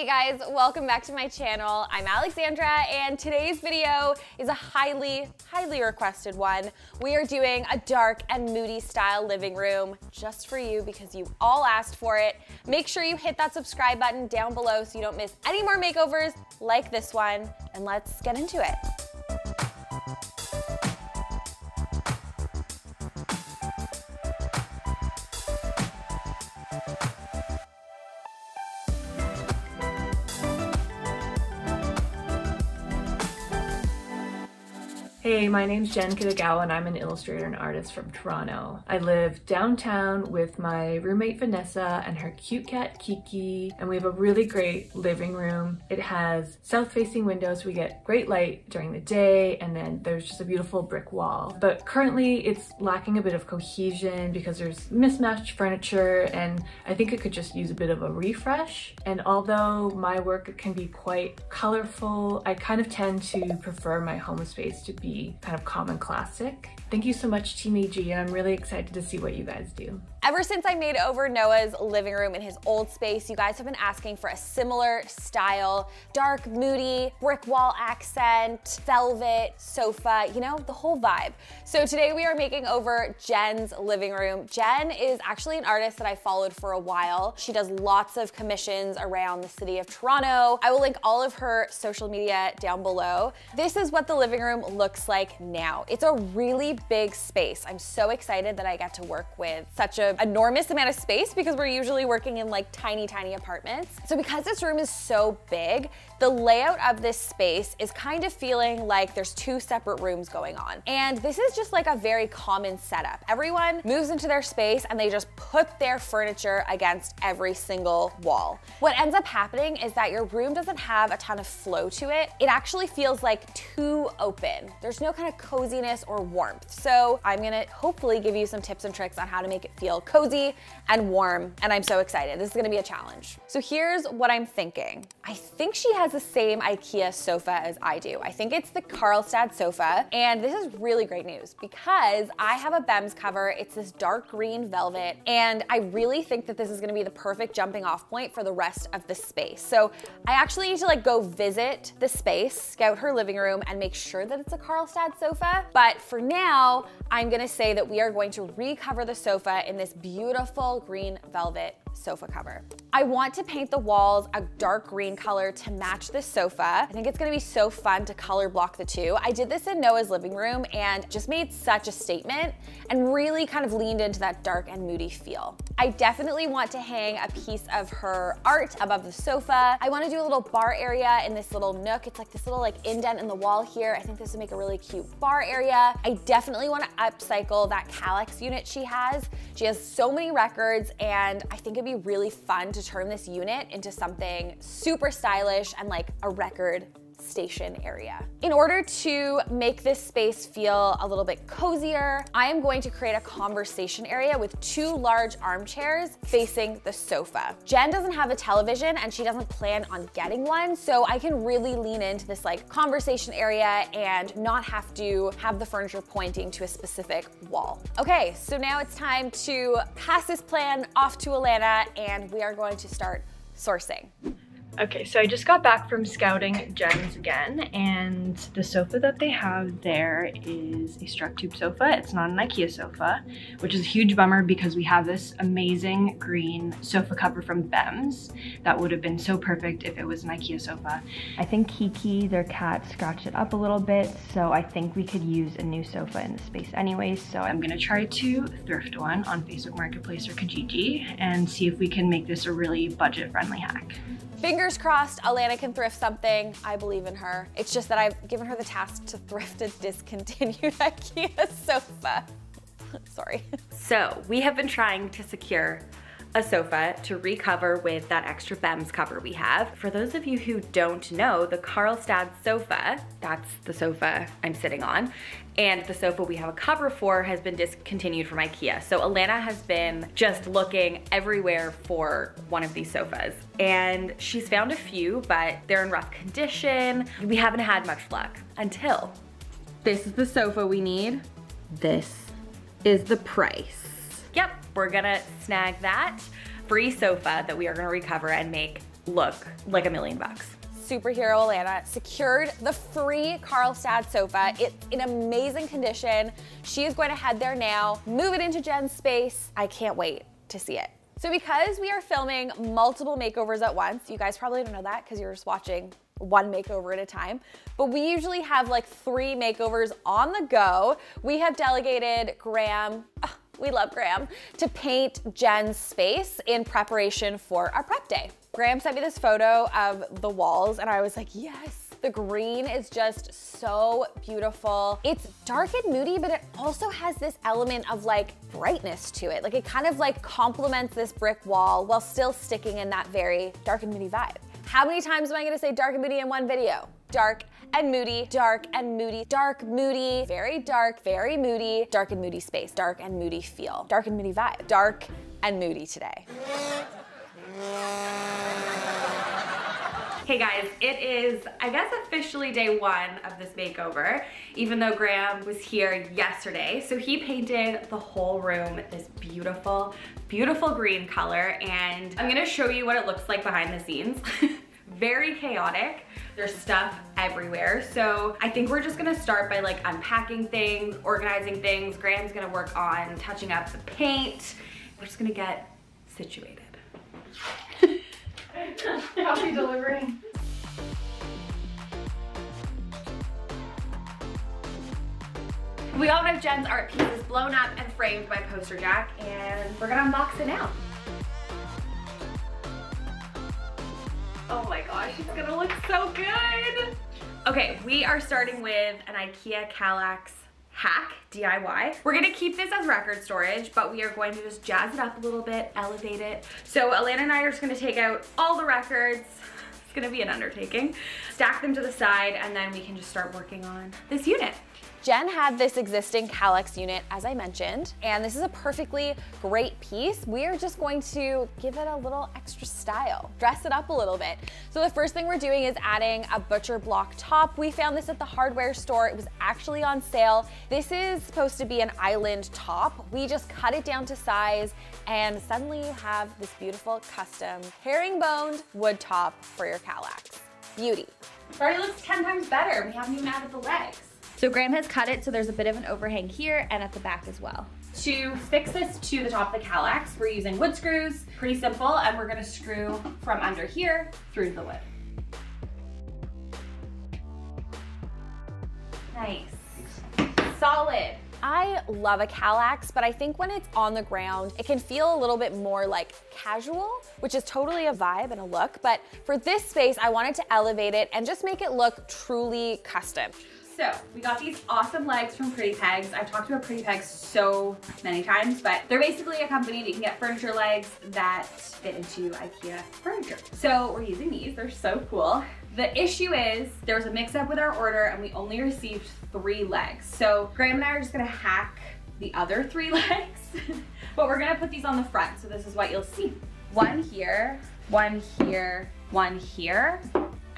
Hey guys, welcome back to my channel. I'm Alexandra and today's video is a highly, highly requested one. We are doing a dark and moody style living room just for you because you all asked for it. Make sure you hit that subscribe button down below so you don't miss any more makeovers like this one and let's get into it. Hey, my name's Jenn Kitagawa and I'm an illustrator and artist from Toronto. I live downtown with my roommate Vanessa and her cute cat Kiki and we have a really great living room. It has south-facing windows, we get great light during the day and then there's just a beautiful brick wall. But currently it's lacking a bit of cohesion because there's mismatched furniture and I think it could just use a bit of a refresh. And although my work can be quite colorful, I kind of tend to prefer my home space to be kind of common classic. Thank you so much Team AG and I'm really excited to see what you guys do. Ever since I made over Noah's living room in his old space, you guys have been asking for a similar style, dark, moody, brick wall accent, velvet, sofa, you know, the whole vibe. So today we are making over Jenn's living room. Jenn is actually an artist that I followed for a while. She does lots of commissions around the city of Toronto. I will link all of her social media down below. This is what the living room looks like now. It's a really big space. I'm so excited that I get to work with such a enormous amount of space because we're usually working in like tiny, tiny apartments. So because this room is so big, the layout of this space is kind of feeling like there's two separate rooms going on. And this is just like a very common setup. Everyone moves into their space and they just put their furniture against every single wall. What ends up happening is that your room doesn't have a ton of flow to it. It actually feels like too open. There's no kind of coziness or warmth. So I'm gonna hopefully give you some tips and tricks on how to make it feel cozy and warm. And I'm so excited. This is gonna be a challenge. So here's what I'm thinking. I think she has the same IKEA sofa as I do. I think it's the Karlstad sofa, and this is really great news because I have a Bemz cover. It's this dark green velvet, and I really think that this is gonna be the perfect jumping off point for the rest of the space. So I actually need to like go visit the space, scout her living room, and make sure that it's a Karlstad sofa. But for now, I'm gonna say that we are going to recover the sofa in this beautiful green velvet sofa cover. I want to paint the walls a dark green color to match the sofa. I think it's gonna be so fun to color block the two. I did this in Noah's living room and just made such a statement and really kind of leaned into that dark and moody feel. I definitely want to hang a piece of her art above the sofa. I wanna do a little bar area in this little nook. It's like this little like indent in the wall here. I think this would make a really cute bar area. I definitely wanna upcycle that Kallax unit she has. She has so many records and I think it'd be really fun to turn this unit into something super stylish and like a record station area. In order to make this space feel a little bit cozier, I am going to create a conversation area with two large armchairs facing the sofa. Jenn doesn't have a television and she doesn't plan on getting one, so I can really lean into this like conversation area and not have to have the furniture pointing to a specific wall. Okay, so now it's time to pass this plan off to Alana and we are going to start sourcing. Okay, so I just got back from scouting Jenn's again, and the sofa that they have there is a Structube sofa. It's not an Ikea sofa, which is a huge bummer because we have this amazing green sofa cover from Bemz that would have been so perfect if it was an Ikea sofa. I think Kiki, their cat, scratched it up a little bit, so I think we could use a new sofa in the space anyways. So I'm gonna try to thrift one on Facebook Marketplace or Kijiji and see if we can make this a really budget-friendly hack. Fingers crossed Alana can thrift something. I believe in her. It's just that I've given her the task to thrift a discontinued IKEA sofa. Sorry. So we have been trying to secure a sofa to recover with that extra Bemz cover we have. For those of you who don't know, the Karlstad sofa, that's the sofa I'm sitting on, and the sofa we have a cover for has been discontinued from Ikea. So Alana has been just looking everywhere for one of these sofas. And she's found a few, but they're in rough condition. We haven't had much luck until this is the sofa we need. This is the price. Yep, we're gonna snag that free sofa that we are gonna recover and make look like a million bucks superhero Alana secured the free Karlstad sofa. It's in amazing condition. She is going to head there now, move it into Jenn's space. I can't wait to see it. So because we are filming multiple makeovers at once, you guys probably don't know that because you're just watching one makeover at a time, but we usually have like three makeovers on the go. We have delegated Graham, we love Graham, to paint Jenn's space in preparation for our prep day. Graham sent me this photo of the walls and I was like, yes. The green is just so beautiful. It's dark and moody, but it also has this element of like brightness to it. Like it kind of like complements this brick wall while still sticking in that very dark and moody vibe. How many times am I gonna say dark and moody in one video? Dark and moody, dark and moody, dark, moody, very dark, very moody, dark and moody space, dark and moody feel, dark and moody vibe, dark and moody today. Hey guys, it is, I guess, officially day one of this makeover, even though Graham was here yesterday. So he painted the whole room this beautiful, beautiful green color, and I'm gonna show you what it looks like behind the scenes. Very chaotic. There's stuff everywhere. So I think we're just gonna start by like unpacking things, organizing things. Graham's gonna work on touching up the paint. We're just gonna get situated. Coffee delivering. We all have Jenn's art pieces blown up and framed by Posterjack, and we're gonna unbox it now. Oh my gosh, it's gonna look so good. Okay, we are starting with an IKEA Kallax hack DIY. We're gonna keep this as record storage, but we are going to just jazz it up a little bit, elevate it. So Alana and I are just gonna take out all the records. It's gonna be an undertaking. Stack them to the side, and then we can just start working on this unit. Jenn had this existing Kallax unit, as I mentioned, and this is a perfectly great piece. We are just going to give it a little extra style, dress it up a little bit. So the first thing we're doing is adding a butcher block top. We found this at the hardware store. It was actually on sale. This is supposed to be an island top. We just cut it down to size and suddenly you have this beautiful custom herringboned wood top for your Kallax. Beauty. It already looks 10 times better. We haven't even added the legs. So Graham has cut it so there's a bit of an overhang here and at the back as well. To fix this to the top of the Kallax, we're using wood screws, pretty simple, and we're gonna screw from under here through the wood. Nice. Solid. I love a Kallax, but I think when it's on the ground, it can feel a little bit more like casual, which is totally a vibe and a look. But for this space, I wanted to elevate it and just make it look truly custom. So we got these awesome legs from Pretty Pegs. I've talked about Pretty Pegs so many times, but they're basically a company that you can get furniture legs that fit into IKEA furniture. So we're using these, they're so cool. The issue is there was a mix up with our order and we only received three legs. So Graham and I are just gonna hack the other three legs, but we're gonna put these on the front. So this is what you'll see. One here, one here, one here,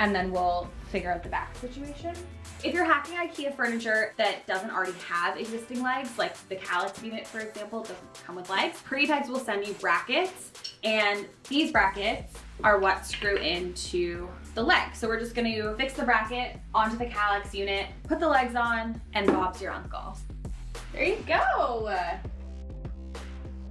and then we'll figure out the back situation. If you're hacking IKEA furniture that doesn't already have existing legs, like the Kallax unit, for example, doesn't come with legs, Pretty Pegs will send you brackets, and these brackets are what screw into the leg. So we're just gonna fix the bracket onto the Kallax unit, put the legs on, and Bob's your uncle. There you go.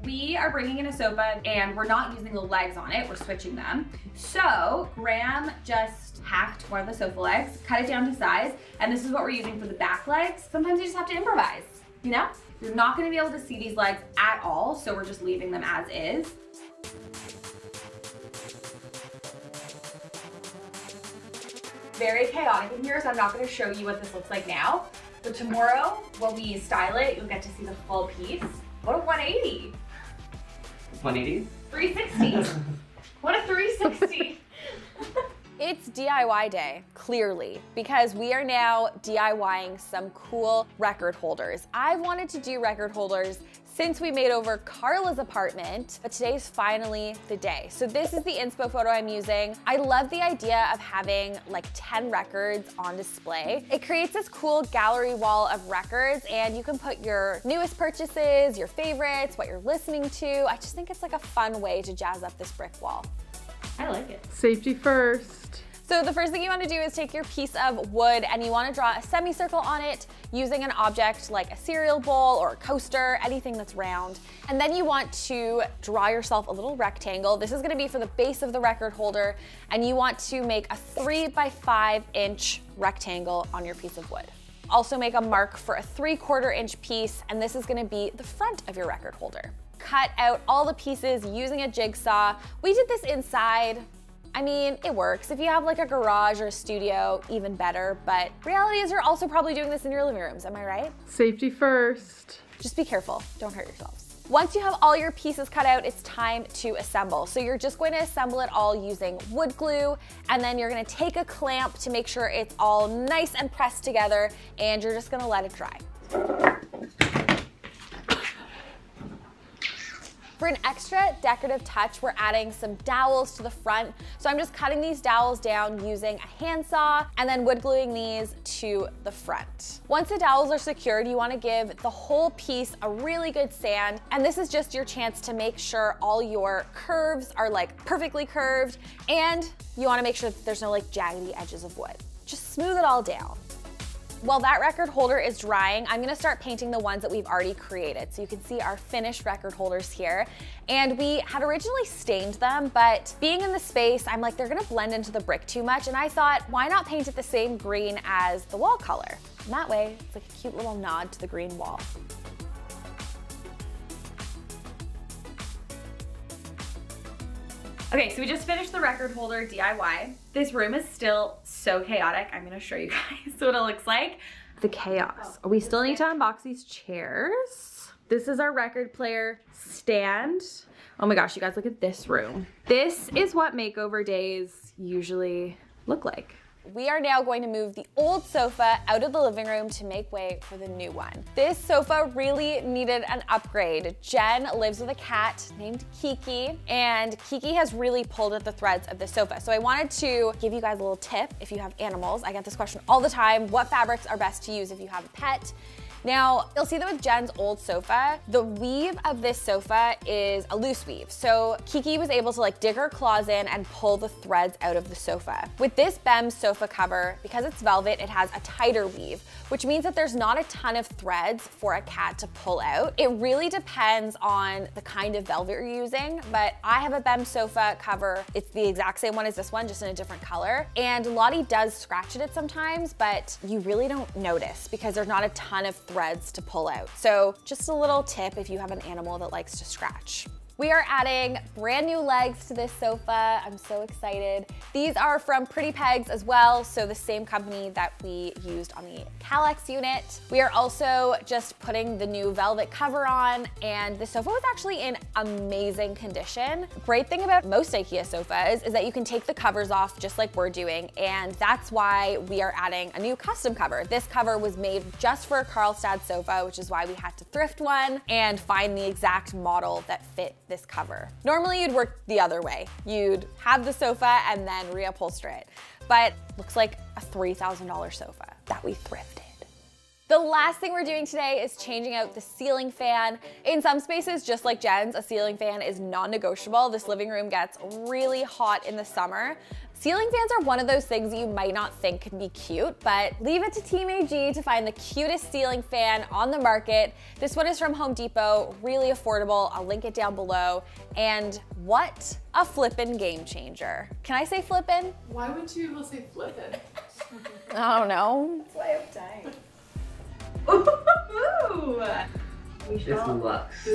We are bringing in a sofa and we're not using the legs on it, we're switching them. So Graham just hacked one of the sofa legs, cut it down to size, and this is what we're using for the back legs. Sometimes you just have to improvise, you know? You're not gonna be able to see these legs at all, so we're just leaving them as is. Very chaotic in here, so I'm not gonna show you what this looks like now. But tomorrow, when we style it, you'll get to see the full piece. What a 180. 180? 360. what a 360. It's DIY day, clearly, because we are now DIYing some cool record holders. I've wanted to do record holders since we made over Carla's apartment, but today's finally the day. So this is the inspo photo I'm using. I love the idea of having like 10 records on display. It creates this cool gallery wall of records and you can put your newest purchases, your favorites, what you're listening to. I just think it's like a fun way to jazz up this brick wall. I like it. Safety first. So the first thing you want to do is take your piece of wood and you want to draw a semicircle on it using an object like a cereal bowl or a coaster, anything that's round. And then you want to draw yourself a little rectangle. This is going to be for the base of the record holder and you want to make a three by five inch rectangle on your piece of wood. Also make a mark for a three quarter inch piece and this is going to be the front of your record holder. Cut out all the pieces using a jigsaw. We did this inside. I mean, it works. If you have like a garage or a studio, even better. But reality is you're also probably doing this in your living rooms, am I right? Safety first. Just be careful, don't hurt yourselves. Once you have all your pieces cut out, it's time to assemble. So you're just going to assemble it all using wood glue, and then you're gonna take a clamp to make sure it's all nice and pressed together, and you're just gonna let it dry. For an extra decorative touch, we're adding some dowels to the front. So I'm just cutting these dowels down using a handsaw and then wood gluing these to the front. Once the dowels are secured, you wanna give the whole piece a really good sand. And this is just your chance to make sure all your curves are like perfectly curved. And you wanna make sure that there's no like jaggedy edges of wood. Just smooth it all down. While that record holder is drying, I'm gonna start painting the ones that we've already created. So you can see our finished record holders here. And we had originally stained them, but being in the space, I'm like, they're gonna blend into the brick too much. And I thought, why not paint it the same green as the wall color? And that way, it's like a cute little nod to the green wall. Okay, so we just finished the record holder DIY. This room is still so chaotic. I'm gonna show you guys what it looks like. The chaos. Oh, we still need to unbox these chairs. This is our record player stand. Oh my gosh, you guys look at this room. This is what makeover days usually look like. We are now going to move the old sofa out of the living room to make way for the new one. This sofa really needed an upgrade. Jenn lives with a cat named Kiki, and Kiki has really pulled at the threads of the sofa. So I wanted to give you guys a little tip if you have animals. I get this question all the time. What fabrics are best to use if you have a pet? Now, you'll see that with Jenn's old sofa, the weave of this sofa is a loose weave. So Kiki was able to like dig her claws in and pull the threads out of the sofa. With this BEM sofa cover, because it's velvet, it has a tighter weave, which means that there's not a ton of threads for a cat to pull out. It really depends on the kind of velvet you're using, but I have a BEM sofa cover. It's the exact same one as this one, just in a different color. And Lottie does scratch at it sometimes, but you really don't notice because there's not a ton of threads to pull out. So just a little tip if you have an animal that likes to scratch. We are adding brand new legs to this sofa. I'm so excited. These are from Pretty Pegs as well, so the same company that we used on the Kallax unit. We are also just putting the new velvet cover on, and the sofa was actually in amazing condition. Great thing about most IKEA sofas is that you can take the covers off just like we're doing, and that's why we are adding a new custom cover. This cover was made just for a Karlstad sofa, which is why we had to thrift one and find the exact model that fit this cover. Normally you'd work the other way. You'd have the sofa and then reupholster it. But looks like a $3,000 sofa that we thrifted. The last thing we're doing today is changing out the ceiling fan. In some spaces, just like Jenn's, a ceiling fan is non-negotiable. This living room gets really hot in the summer. Ceiling fans are one of those things that you might not think can be cute, but leave it to Team AG to find the cutest ceiling fan on the market. This one is from Home Depot, really affordable. I'll link it down below. And what a flippin' game changer. Can I say flippin'? Why would you people say flippin'? I don't know. Ooh. It's Lux.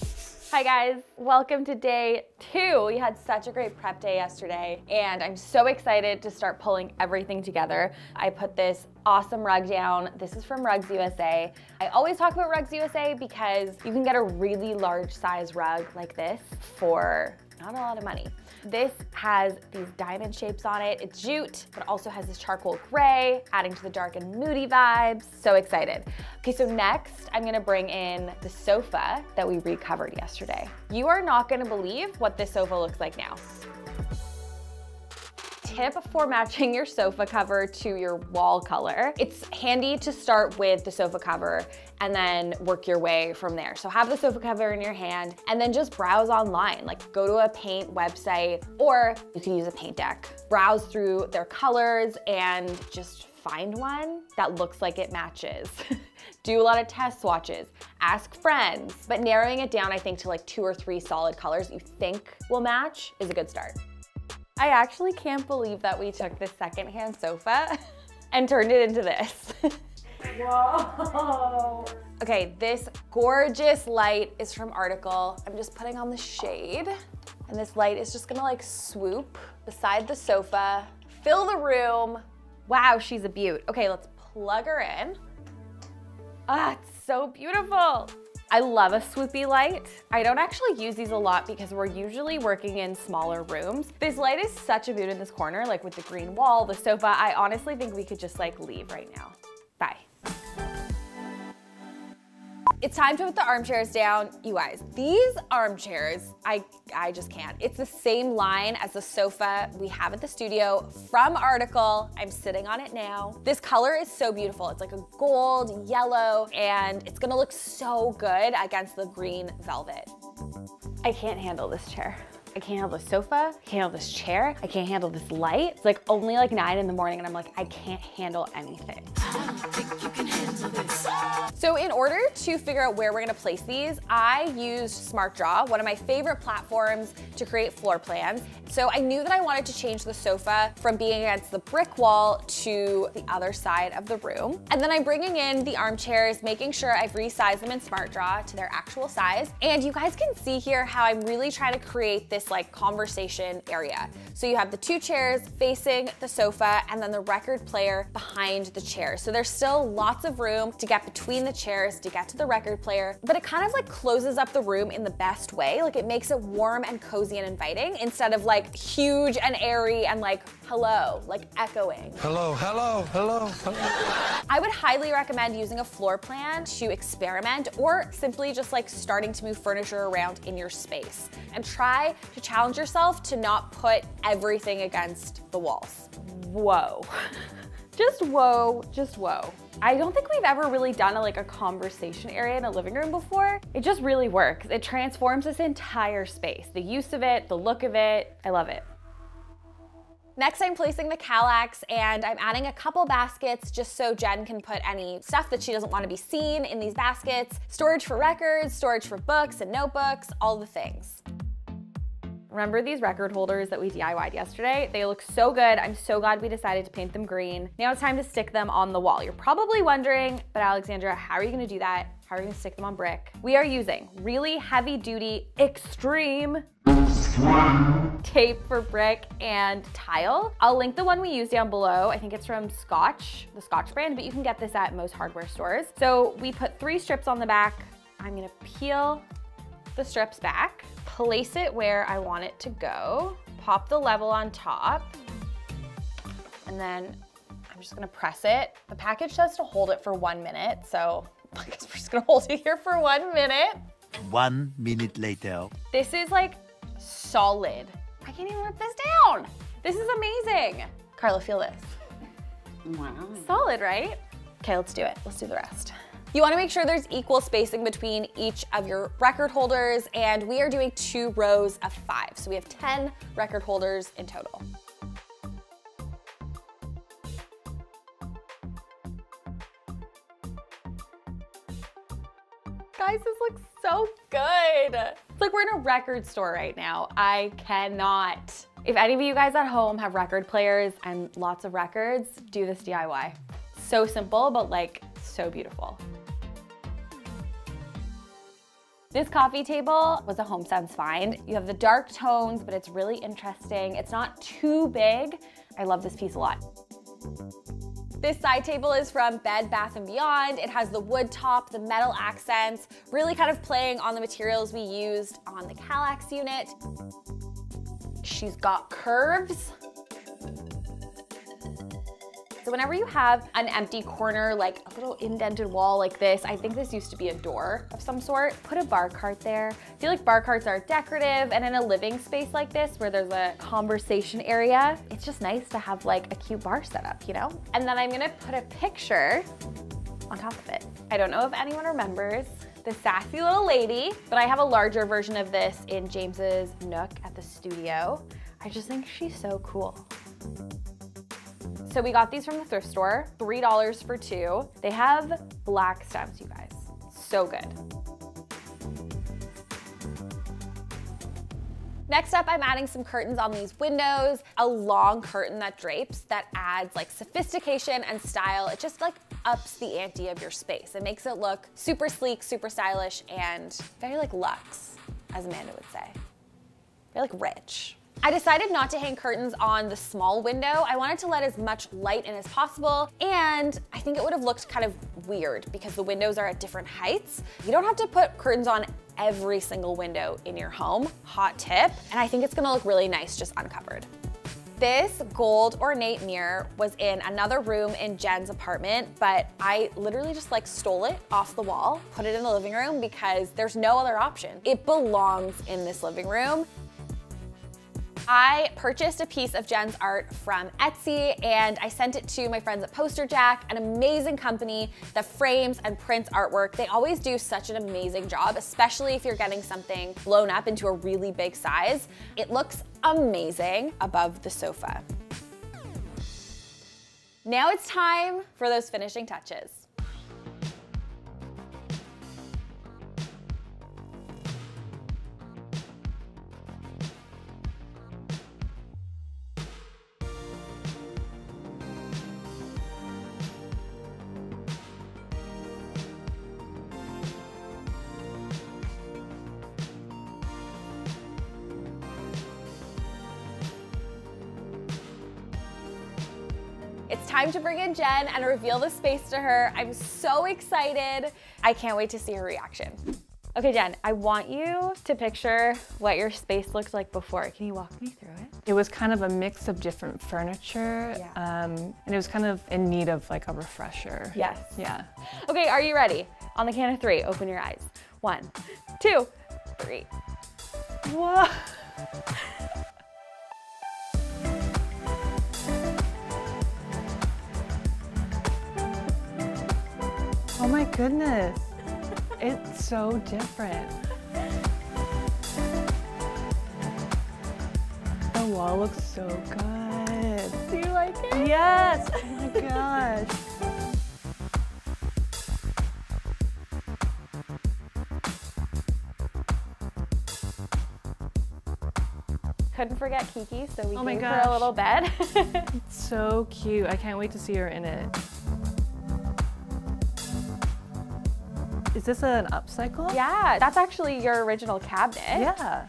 Hi guys, welcome to day two. We had such a great prep day yesterday and I'm so excited to start pulling everything together. I put this awesome rug down. This is from Rugs USA. I always talk about Rugs USA because you can get a really large size rug like this for not a lot of money. This has these diamond shapes on it. It's jute, but also has this charcoal gray, adding to the dark and moody vibes. So excited. Okay, so next I'm gonna bring in the sofa that we recovered yesterday. You are not gonna believe what this sofa looks like now. tip for matching your sofa cover to your wall color. It's handy to start with the sofa cover and then work your way from there. So have the sofa cover in your hand and then just browse online. Like go to a paint website or you can use a paint deck. Browse through their colors and just find one that looks like it matches. Do a lot of test swatches, ask friends, but narrowing it down, I think, to like two or three solid colors you think will match is a good start. I actually can't believe that we took this secondhand sofa and turned it into this. Whoa. Okay, this gorgeous light is from Article. I'm just putting on the shade. And this light is just gonna like swoop beside the sofa, fill the room. Wow, she's a beaut. Okay, let's plug her in. Ah, it's so beautiful. I love a swoopy light. I don't actually use these a lot because we're usually working in smaller rooms. This light is such a beaut in this corner, like with the green wall, the sofa. I honestly think we could just like leave right now. Bye. It's time to put the armchairs down. You guys, these armchairs, I, I just can't. It's the same line as the sofa we have at the studio from Article. I'm sitting on it now. This color is so beautiful. It's like a gold, yellow, and it's gonna look so good against the green velvet. I can't handle this chair. I can't handle the sofa, I can't handle this chair, I can't handle this light. It's like only like nine in the morning and I'm like, I can't handle anything. So in order to figure out where we're gonna place these, I used SmartDraw, one of my favorite platforms to create floor plans. So I knew that I wanted to change the sofa from being against the brick wall to the other side of the room. And then I'm bringing in the armchairs, making sure I've resized them in SmartDraw to their actual size. And you guys can see here how I'm really trying to create this like conversation area. So you have the two chairs facing the sofa and then the record player behind the chairs. So there's still lots of room to get between the chairs to get to the record player, but it kind of like closes up the room in the best way. Like it makes it warm and cozy and inviting instead of like huge and airy and like hello, like echoing. Hello, hello, hello, hello. I would highly recommend using a floor plan to experiment or simply just like starting to move furniture around in your space and try to challenge yourself to not put everything against the walls. Whoa. just whoa, just whoa. I don't think we've ever really done a, like a conversation area in a living room before. It just really works. It transforms this entire space. The use of it, the look of it, I love it. Next, I'm placing the Kallax and I'm adding a couple baskets just so Jenn can put any stuff that she doesn't want to be seen in these baskets. Storage for records, storage for books and notebooks, all the things. Remember these record holders that we DIY'd yesterday? They look so good. I'm so glad we decided to paint them green. Now it's time to stick them on the wall. You're probably wondering, but Alexandra, how are you gonna do that? How are you gonna stick them on brick? We are using really heavy duty, extreme tape for brick and tile. I'll link the one we use down below. I think it's from Scotch, the Scotch brand, but you can get this at most hardware stores. So we put three strips on the back. I'm gonna peel the strips back, place it where I want it to go, pop the level on top, and then I'm just gonna press it. The package says to hold it for one minute, so I guess we're just gonna hold it here for one minute. One minute later. This is like solid. I can't even rip this down. This is amazing. Carla, feel this. Wow. Solid, right? Okay, let's do it. Let's do the rest. You wanna make sure there's equal spacing between each of your record holders, and we are doing two rows of five. So we have 10 record holders in total. Guys, this looks so good. It's like we're in a record store right now. I cannot. If any of you guys at home have record players and lots of records, do this DIY. So simple, but like so beautiful. This coffee table was a HomeSense find. You have the dark tones, but it's really interesting. It's not too big. I love this piece a lot. This side table is from Bed Bath & Beyond. It has the wood top, the metal accents, really kind of playing on the materials we used on the Kallax unit. She's got curves. So whenever you have an empty corner, like a little indented wall like this, I think this used to be a door of some sort, put a bar cart there. I feel like bar carts are decorative and in a living space like this where there's a conversation area, it's just nice to have like a cute bar set up, you know? And then I'm gonna put a picture on top of it. I don't know if anyone remembers the sassy little lady, but I have a larger version of this in James's Nook at the studio. I just think she's so cool. So we got these from the thrift store, $3 for two. They have black stems, you guys. So good. Next up, I'm adding some curtains on these windows, a long curtain that drapes that adds like sophistication and style. It just like ups the ante of your space. It makes it look super sleek, super stylish, and very like luxe, as Amanda would say. Very like rich. I decided not to hang curtains on the small window. I wanted to let as much light in as possible, and I think it would have looked kind of weird because the windows are at different heights. You don't have to put curtains on every single window in your home, hot tip, and I think it's gonna look really nice just uncovered. This gold ornate mirror was in another room in Jenn's apartment, but I literally just like stole it off the wall, put it in the living room because there's no other option. It belongs in this living room. I purchased a piece of Jenn's art from Etsy and I sent it to my friends at Posterjack, an amazing company that frames and prints artwork. They always do such an amazing job, especially if you're getting something blown up into a really big size. It looks amazing above the sofa. Now it's time for those finishing touches. Time to bring in Jenn and reveal the space to her. I'm so excited. I can't wait to see her reaction. Okay, Jenn, I want you to picture what your space looked like before. Can you walk me through it? It was kind of a mix of different furniture, Yeah. um, and it was kind of in need of like a refresher. Yes. Yeah. Okay, are you ready? On the count of three, open your eyes. One, two, three. Whoa. Goodness. It's so different. The wall looks so good. Do you like it? Yes. Oh my gosh. Couldn't forget Kiki, so we Oh gave her a little bed. So cute. I can't wait to see her in it. Is this an upcycle? yeah, that's actually your original cabinet. Yeah.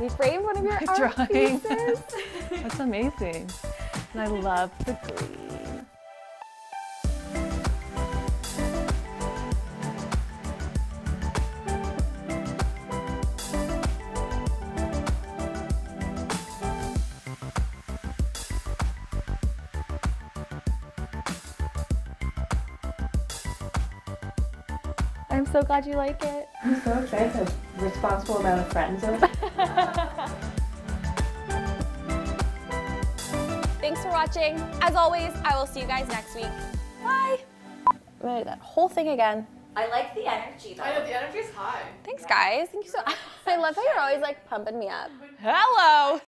We framed one of your My art drawing. pieces. That's amazing. And I love the green. So glad you like it. I'm so excited. to have Responsible amount of friends. Thanks for watching. As always, I will see you guys next week. Bye. I'm gonna do that whole thing again. I like the energy though. I know the energy's high. Thanks, guys. Thank you so. I love how you're always like pumping me up. Hello.